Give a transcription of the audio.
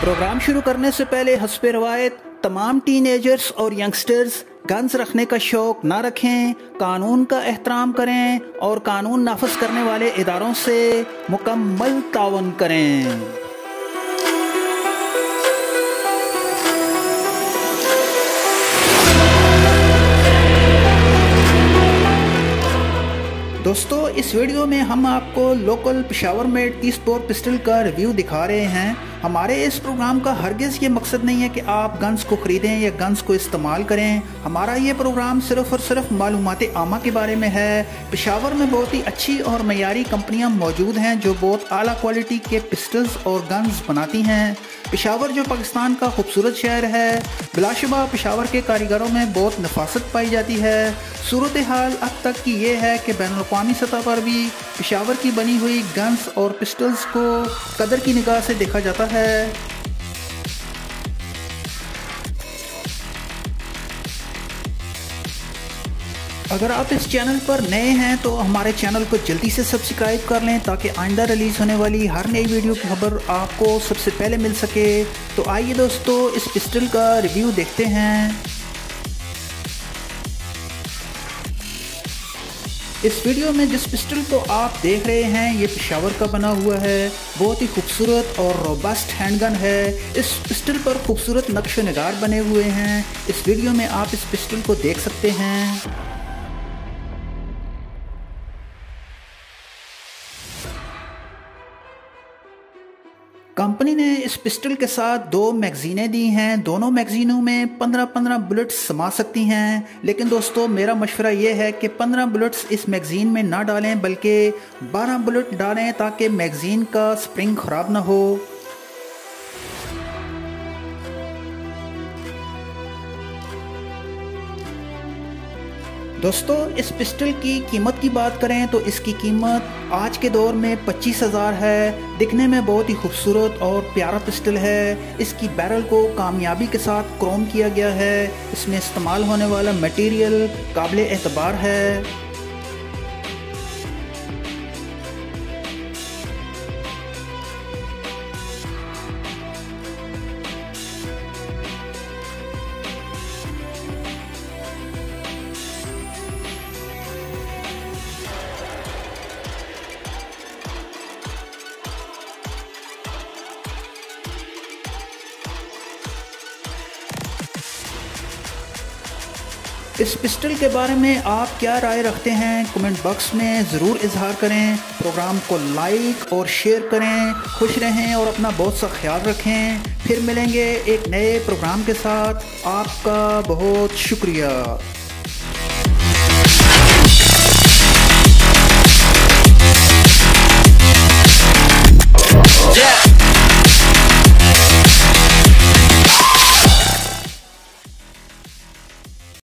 Programme शुरू करने से पहले हसब रवायत, तमाम टीनेजर्स और यंगस्टर्स गन्स रखने का शौक ना रखें, कानून का एहतराम करें और कानून नाफज करने वाले इदारों से मुकम्मल तावन करें। दोस्तों, इस वीडियो में हम आपको लोकल पिशावर में तीस बोर पिस्टल का रिव्यू दिखा रहे हैं। हमारे इस प्रोग्राम का हरगिज़ ये मकसद नहीं है कि आप गन्स को ख़रीदें या गन्स को इस्तेमाल करें। हमारा ये प्रोग्राम सिर्फ़ और सिर्फ़ मालूम आमा के बारे में है। पेशावर में बहुत ही अच्छी और मैारी कंपनियाँ मौजूद हैं जो बहुत अली क्वालिटी के पिस्टल्स और गन्स बनाती हैं। पेशावर जो पाकिस्तान का खूबसूरत शहर है, बिलाशुबा पेशावर के कारीगरों में बहुत नफासत पाई जाती है। सूरत हाल अब तक की ये है कि बैन अवी सतह पर भी पेशावर की बनी हुई गन्स और पिस्टल्स को कदर की निगाह से देखा जाता है। अगर आप इस चैनल पर नए हैं तो हमारे चैनल को जल्दी से सब्सक्राइब कर लें ताकि आइंदा रिलीज़ होने वाली हर नई वीडियो की खबर आपको सबसे पहले मिल सके। तो आइए दोस्तों, इस पिस्टल का रिव्यू देखते हैं। इस वीडियो में जिस पिस्टल को आप देख रहे हैं, ये पिशावर का बना हुआ है। बहुत ही खूबसूरत और रोबस्ट हैंडगन है। इस पिस्टल पर खूबसूरत नक्श नगार बने हुए हैं। इस वीडियो में आप इस पिस्टल को देख सकते हैं। कंपनी ने इस पिस्टल के साथ दो मैगजीनें दी हैं। दोनों मैगजीनों में पंद्रह पंद्रह बुलेट्स समा सकती हैं। लेकिन दोस्तों, मेरा मशवरा यह है कि पंद्रह बुलेट्स इस मैगजीन में ना डालें, बल्कि बारह बुलेट डालें ताकि मैगजीन का स्प्रिंग ख़राब ना हो। दोस्तों, इस पिस्टल की कीमत की बात करें तो इसकी कीमत आज के दौर में पच्चीस हज़ार है। दिखने में बहुत ही खूबसूरत और प्यारा पिस्टल है। इसकी बैरल को कामयाबी के साथ क्रोम किया गया है। इसमें इस्तेमाल होने वाला मटेरियल काबिल एतबार है। इस पिस्टल के बारे में आप क्या राय रखते हैं? कमेंट बॉक्स में ज़रूर इजहार करें। प्रोग्राम को लाइक और शेयर करें। खुश रहें और अपना बहुत सा ख्याल रखें। फिर मिलेंगे एक नए प्रोग्राम के साथ। आपका बहुत शुक्रिया।